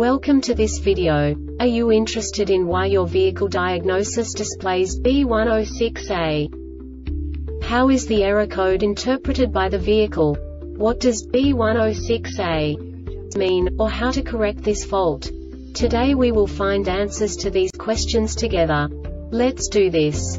Welcome to this video. Are you interested in why your vehicle diagnosis displays B106A? How is the error code interpreted by the vehicle? What does B106A mean, or how to correct this fault? Today we will find answers to these questions together. Let's do this.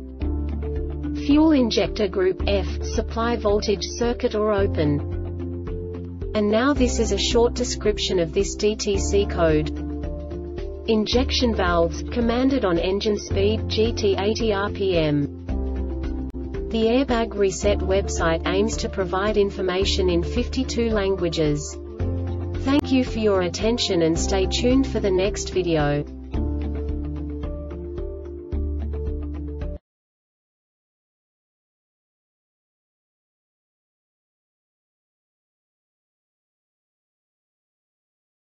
Fuel injector group F, supply voltage circuit or open. And now this is a short description of this DTC code. Injection valves, commanded on engine speed, GT 80 RPM. The Airbag Reset website aims to provide information in 52 languages. Thank you for your attention and stay tuned for the next video.